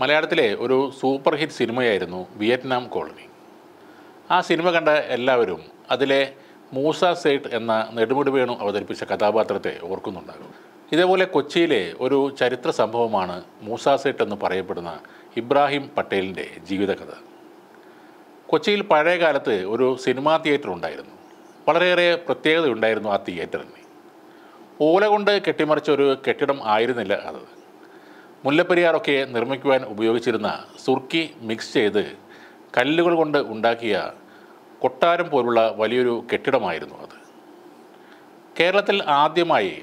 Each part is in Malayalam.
മലയാളത്തിലെ ഒരു സൂപ്പർ ഹിറ്റ് സിനിമയായിരുന്നു വിയറ്റ്നാം കോളനി. ആ സിനിമ കണ്ട എല്ലാവരും അതിലെ മൂസ സേട്ട് എന്ന നെടുമുടി വേണു അവതരിപ്പിച്ച കഥാപാത്രത്തെ ഓർക്കുന്നുണ്ടാകും. ഇതേപോലെ കൊച്ചിയിലെ ഒരു ചരിത്ര സംഭവമാണ് മൂസ സേട്ട് എന്ന് പറയപ്പെടുന്ന ഇബ്രാഹിം പട്ടേലിന്റെ ജീവിതകഥ. കൊച്ചിയിൽ പഴയ കാലത്ത് ഒരു സിനിമാ തിയേറ്റർ ഉണ്ടായിരുന്നു. വളരെയേറെ പ്രത്യേകതയുണ്ടായിരുന്നു ആ തിയേറ്ററിന്. ഓല കൊണ്ട് കെട്ടിമറിച്ച ഒരു കെട്ടിടം ആയിരുന്നില്ല അത്. മുല്ലപ്പെരിയാറൊക്കെ നിർമ്മിക്കുവാൻ ഉപയോഗിച്ചിരുന്ന സുർക്കി മിക്സ് ചെയ്ത് കല്ലുകൾ കൊണ്ട് ഉണ്ടാക്കിയ കൊട്ടാരം പോലുള്ള വലിയൊരു കെട്ടിടമായിരുന്നു അത്. കേരളത്തിൽ ആദ്യമായി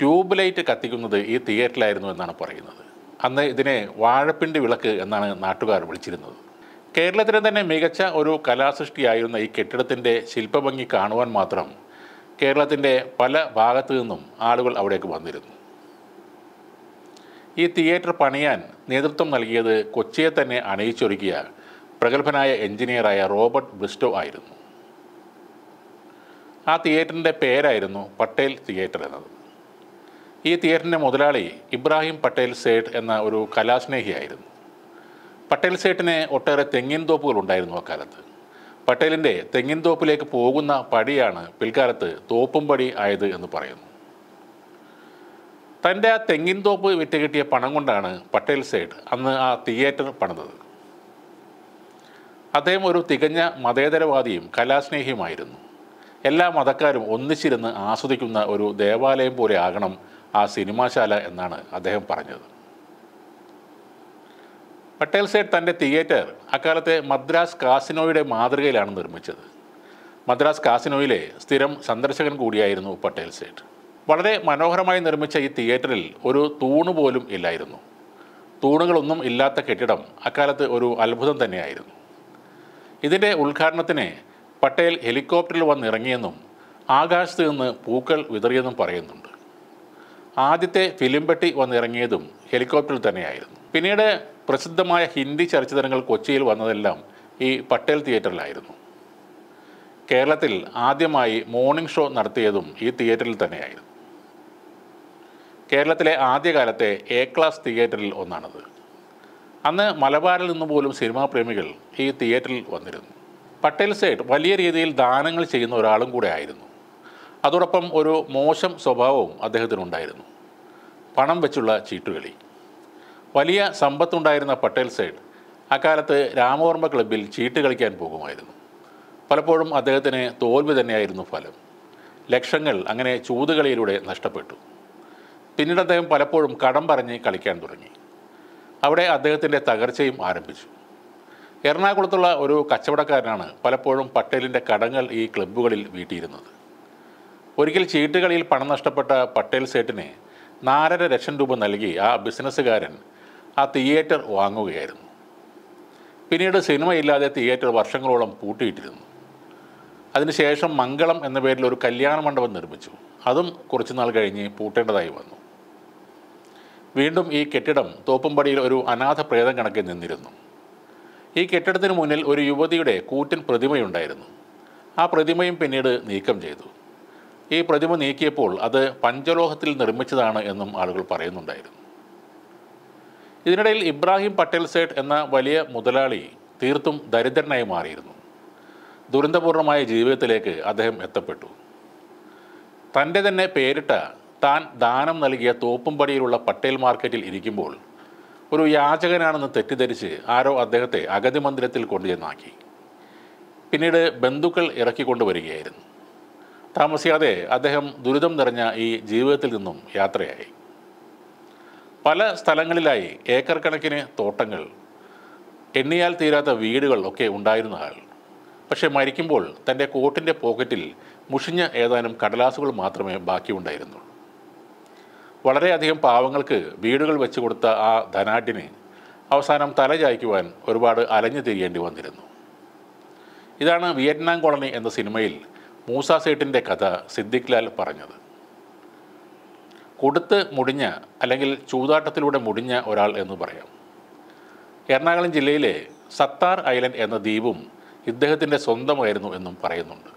ട്യൂബ് ലൈറ്റ് കത്തിക്കുന്നത് ഈ തിയേറ്ററിലായിരുന്നു എന്നാണ് പറയുന്നത്. അന്ന് ഇതിനെ വാഴപ്പിണ്ടി വിളക്ക് എന്നാണ് നാട്ടുകാർ വിളിച്ചിരുന്നത്. കേരളത്തിലെ തന്നെ മികച്ച ഒരു കലാസൃഷ്ടിയായിരുന്ന ഈ കെട്ടിടത്തിന്റെ ശില്പഭംഗി കാണുവാൻ മാത്രം കേരളത്തിന്റെ പല ഭാഗത്തു നിന്നും ആളുകൾ അവിടേക്ക് വന്നിരുന്നു. ഈ തിയേറ്റർ പണിയാൻ നേതൃത്വം നൽകിയത് കൊച്ചിയെ തന്നെ അണയിച്ചൊരുക്കിയ പ്രഗത്ഭനായ എഞ്ചിനീയറായ റോബർട്ട് ബ്രിസ്റ്റോ ആയിരുന്നു. ആ തിയേറ്ററിന്റെ പേരായിരുന്നു പട്ടേൽ തിയേറ്റർ എന്നത്. ഈ തിയേറ്ററിന്റെ മുതലാളി ഇബ്രാഹിം പട്ടേൽ സേട്ട് എന്ന ഒരു കലാസ്നേഹിയായിരുന്നു. പട്ടേൽ സേട്ടിന് ഒട്ടേറെ തെങ്ങിൻ തോപ്പുകൾ ഉണ്ടായിരുന്നു അക്കാലത്ത്. പട്ടേലിന്റെ തെങ്ങിൻ തോപ്പിലേക്ക് പോകുന്ന പടിയാണ് പിൽക്കാലത്ത് തോപ്പും പടി ആയത് എന്ന് പറയുന്നു. തന്റെ ആ തെങ്ങിൻ തോപ്പ് വിറ്റ് കിട്ടിയ പണം കൊണ്ടാണ് പട്ടേൽ സൈഡ് അന്ന് ആ തിയേറ്റർ പണിതത്. അദ്ദേഹം ഒരു തികഞ്ഞ മതേതരവാദിയും കലാസ്നേഹിയുമായിരുന്നു. എല്ലാ മതക്കാരും ഒന്നിച്ചിരുന്ന് ആസ്വദിക്കുന്ന ഒരു ദേവാലയം പോലെ ആകണം ആ സിനിമാശാല എന്നാണ് അദ്ദേഹം പറഞ്ഞത്. പട്ടേൽ സേഡ് തന്റെ തിയേറ്റർ അക്കാലത്തെ മദ്രാസ് കാസിനോയുടെ മാതൃകയിലാണ് നിർമ്മിച്ചത്. മദ്രാസ് കാസിനോയിലെ സ്ഥിരം സന്ദർശകൻ കൂടിയായിരുന്നു പട്ടേൽ സേഠ്. വളരെ മനോഹരമായി നിർമ്മിച്ച ഈ തിയേറ്ററിൽ ഒരു തൂണ് പോലും ഇല്ലായിരുന്നു. തൂണുകളൊന്നും ഇല്ലാത്ത കെട്ടിടം അക്കാലത്ത് ഒരു അത്ഭുതം തന്നെയായിരുന്നു. ഇതിന്റെ ഉദ്ഘാടനത്തിന് പട്ടേൽ ഹെലികോപ്റ്ററിൽ വന്നിറങ്ങിയെന്നും ആകാശത്ത് നിന്ന് പൂക്കൾ വിതറിയെന്നും പറയുന്നുണ്ട്. ആദ്യത്തെ ഫിലിം പെട്ടി വന്നിറങ്ങിയതും ഹെലികോപ്റ്ററിൽ തന്നെയായിരുന്നു. പിന്നീട് പ്രസിദ്ധമായ ഹിന്ദി ചലച്ചിത്രങ്ങൾ കൊച്ചിയിൽ വന്നതെല്ലാം ഈ പട്ടേൽ തിയേറ്ററിലായിരുന്നു. കേരളത്തിൽ ആദ്യമായി മോർണിംഗ് ഷോ നടത്തിയതും ഈ തിയേറ്ററിൽ തന്നെയായിരുന്നു. കേരളത്തിലെ ആദ്യകാലത്തെ എ ക്ലാസ് തിയേറ്ററിൽ ഒന്നാണത്. അന്ന് മലബാറിൽ നിന്ന് പോലും സിനിമാ പ്രേമികൾ ഈ തിയേറ്ററിൽ വന്നിരുന്നു. പട്ടേൽ സേഠ് വലിയ രീതിയിൽ ദാനങ്ങൾ ചെയ്യുന്ന ഒരാളും കൂടെ ആയിരുന്നു. അതോടൊപ്പം ഒരു മോശം സ്വഭാവവും അദ്ദേഹത്തിനുണ്ടായിരുന്നു. പണം വെച്ചുള്ള ചീട്ടുകളി. വലിയ സമ്പത്തുണ്ടായിരുന്ന പട്ടേൽ സേഠ് അക്കാലത്ത് രാമവർമ്മ ക്ലബ്ബിൽ ചീട്ട് കളിക്കാൻ പോകുമായിരുന്നു. പലപ്പോഴും അദ്ദേഹത്തിന് തോൽവി തന്നെയായിരുന്നു ഫലം. ലക്ഷങ്ങൾ അങ്ങനെ ചൂതുകളിയിലൂടെ നഷ്ടപ്പെട്ടു. പിന്നീട് അദ്ദേഹം പലപ്പോഴും കടം പറഞ്ഞ് കളിക്കാൻ തുടങ്ങി. അവിടെ അദ്ദേഹത്തിന്റെ തകർച്ചയും ആരംഭിച്ചു. എറണാകുളത്തുള്ള ഒരു കച്ചവടക്കാരനാണ് പലപ്പോഴും പട്ടേലിന്റെ കടങ്ങൾ ഈ ക്ലബ്ബുകളിൽ വീട്ടിയിരുന്നത്. ഒരിക്കൽ ചീട്ടുകളിയിൽ പണം നഷ്ടപ്പെട്ട പട്ടേൽ സേട്ടിന് നാലര ലക്ഷം രൂപ നൽകി ആ ബിസിനസ്സുകാരൻ ആ തിയേറ്റർ വാങ്ങുകയായിരുന്നു. പിന്നീട് സിനിമയില്ലാതെ തിയേറ്റർ വർഷങ്ങളോളം പൂട്ടിയിട്ടിരുന്നു. അതിനുശേഷം മംഗളം എന്ന പേരിൽ ഒരു കല്യാണ മണ്ഡപം നിർമ്മിച്ചു. അതും കുറച്ചുനാൾ കഴിഞ്ഞ് പൂട്ടേണ്ടതായി വന്നു. വീണ്ടും ഈ കെട്ടിടം തോപ്പുംപടിയിൽ ഒരു അനാഥ പ്രേതം കണക്കെ നിന്നിരുന്നു. ഈ കെട്ടിടത്തിന് മുന്നിൽ ഒരു യുവതിയുടെ കൂറ്റൻ പ്രതിമയുണ്ടായിരുന്നു. ആ പ്രതിമയും പിന്നീട് നീക്കം ചെയ്തു. ഈ പ്രതിമ നീക്കിയപ്പോൾ അത് പഞ്ചലോഹത്തിൽ നിർമ്മിച്ചതാണ് എന്നും ആളുകൾ പറയുന്നുണ്ടായിരുന്നു. ഇതിനിടയിൽ ഇബ്രാഹിം പട്ടേൽ സേട്ട് എന്ന വലിയ മുതലാളി തീർത്തും ദരിദ്രനായി മാറിയിരുന്നു. ദുരന്തപൂർണമായ ജീവിതത്തിലേക്ക് അദ്ദേഹം എത്തപ്പെട്ടു. തന്റെ തന്നെ പേരിട്ട താൻ ദാനം നൽകിയ തോപ്പുംപടിയിലുള്ള പട്ടേൽ മാർക്കറ്റിൽ ഇരിക്കുമ്പോൾ ഒരു യാചകനാണെന്ന് തെറ്റിദ്ധരിച്ച് ആരോ അദ്ദേഹത്തെ അഗതി മന്ദിരത്തിൽ കൊണ്ടുചെന്നാക്കി. പിന്നീട് ബന്ധുക്കൾ ഇറക്കിക്കൊണ്ടുവരികയായിരുന്നു. താമസിയാതെ അദ്ദേഹം ദുരിതം നിറഞ്ഞ ഈ ജീവിതത്തിൽ നിന്നും യാത്രയായി. പല സ്ഥലങ്ങളിലായി ഏക്കർ കണക്കിന് തോട്ടങ്ങൾ എണ്ണിയാൽ തീരാത്ത വീടുകൾ ഒക്കെ ഉണ്ടായിരുന്ന ആൾ പക്ഷേ മരിക്കുമ്പോൾ തന്റെ കോട്ടിന്റെ പോക്കറ്റിൽ മുഷിഞ്ഞ ഏതാനും കടലാസുകൾ മാത്രമേ ബാക്കിയുണ്ടായിരുന്നുള്ളൂ. വളരെയധികം പാവങ്ങൾക്ക് വീടുകൾ വെച്ച് കൊടുത്ത ആ ധനാഢ്യന് അവസാനം തല ചായ്ക്കുവാൻ ഒരുപാട് അലഞ്ഞു തിരിയേണ്ടി വന്നിരുന്നു. ഇതാണ് വിയറ്റ്നാം കോളനി എന്ന സിനിമയിൽ മൂസ സേട്ടിന്റെ കഥ സിദ്ദിഖ് ലാൽ പറഞ്ഞത്. കൊടുത്ത് മുടിഞ്ഞ അല്ലെങ്കിൽ ചൂതാട്ടത്തിലൂടെ മുടിഞ്ഞ ഒരാൾ എന്ന് പറയാം. എറണാകുളം ജില്ലയിലെ സത്താർ ഐലൻഡ് എന്ന ദ്വീപും ഇദ്ദേഹത്തിന്റെ സ്വന്തമായിരുന്നു എന്നും പറയുന്നുണ്ട്.